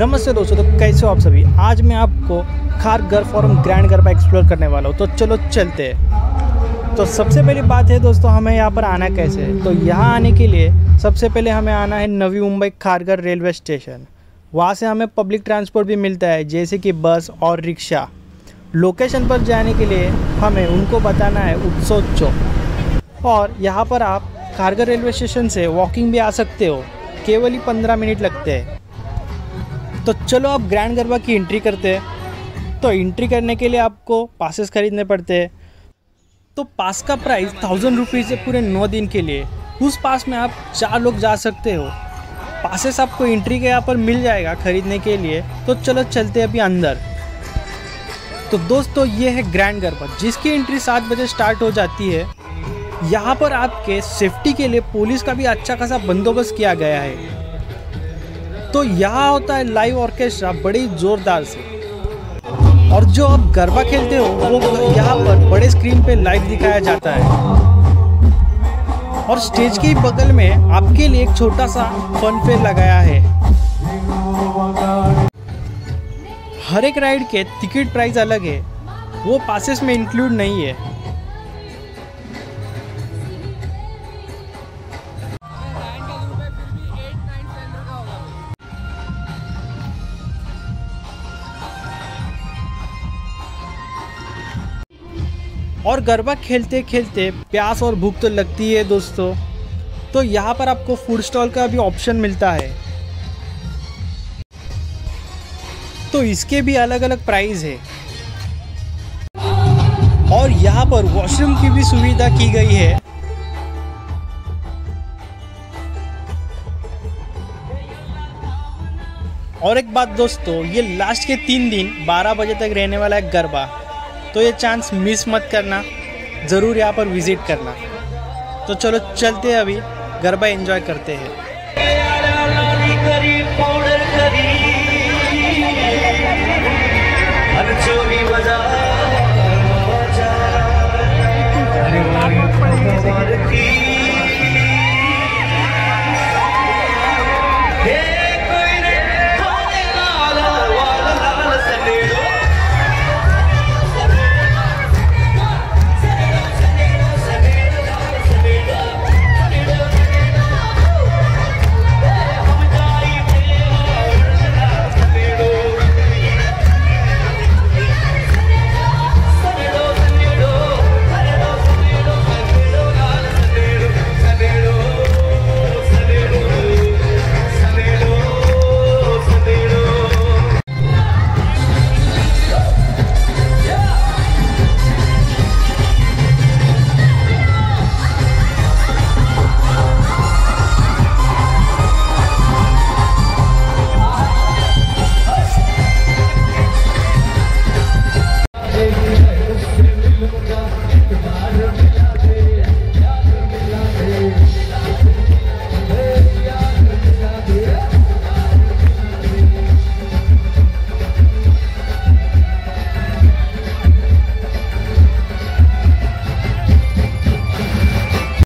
नमस्ते दोस्तों तो कैसे हो आप सभी? आज मैं आपको खार घर फॉरम ग्रैंड गरबा एक्सप्लोर करने वाला हूँ। तो चलो चलते हैं। तो सबसे पहली बात है दोस्तों, हमें यहाँ पर आना कैसे है? तो यहाँ आने के लिए सबसे पहले हमें आना है नवी मुंबई खारगर रेलवे स्टेशन वहाँ से हमें पब्लिक ट्रांसपोर्ट भी मिलता है, जैसे कि बस और रिक्शा लोकेशन पर जाने के लिए हमें उनको बताना है उत्सव चौक। और यहाँ पर आप खारगर रेलवे स्टेशन से वॉकिंग भी आ सकते हो। केवल ही पंद्रह मिनट लगते हैं। तो चलो आप ग्रैंड गरबा की एंट्री करते हैं। तो एंट्री करने के लिए आपको पासेस खरीदने पड़ते हैं। तो पास का प्राइस थाउज़ेंड रुपीज़ है पूरे नौ दिन के लिए। उस पास में आप चार लोग जा सकते हो। पासेस आपको एंट्री के यहाँ पर मिल जाएगा खरीदने के लिए। तो चलो चलते अभी अंदर। तो दोस्तों, ये है ग्रैंड गरबा जिसकी एंट्री सात बजे स्टार्ट हो जाती है। यहाँ पर आपके सेफ्टी के लिए पुलिस का भी अच्छा खासा बंदोबस्त किया गया है। तो यहाँ होता है लाइव ऑर्केस्ट्रा बड़ी जोरदार से। और जो आप गरबा खेलते हो, वो यहाँ पर बड़े स्क्रीन पे लाइव दिखाया जाता है। और स्टेज के बगल में आपके लिए एक छोटा सा फन फेयर लगाया है। हर एक राइड के टिकट प्राइस अलग है, वो पासेस में इंक्लूड नहीं है। और गरबा खेलते खेलते प्यास और भूख तो लगती है दोस्तों। तो यहाँ पर आपको फ़ूड स्टॉल का भी ऑप्शन मिलता है। तो इसके भी अलग अलग प्राइस है। और यहाँ पर वॉशरूम की भी सुविधा की गई है। और एक बात दोस्तों, ये लास्ट के तीन दिन 12 बजे तक रहने वाला है गरबा। तो ये चांस मिस मत करना, ज़रूर यहाँ पर विज़िट करना। तो चलो, चलते हैं अभी, गरबा एंजॉय करते हैं। बजा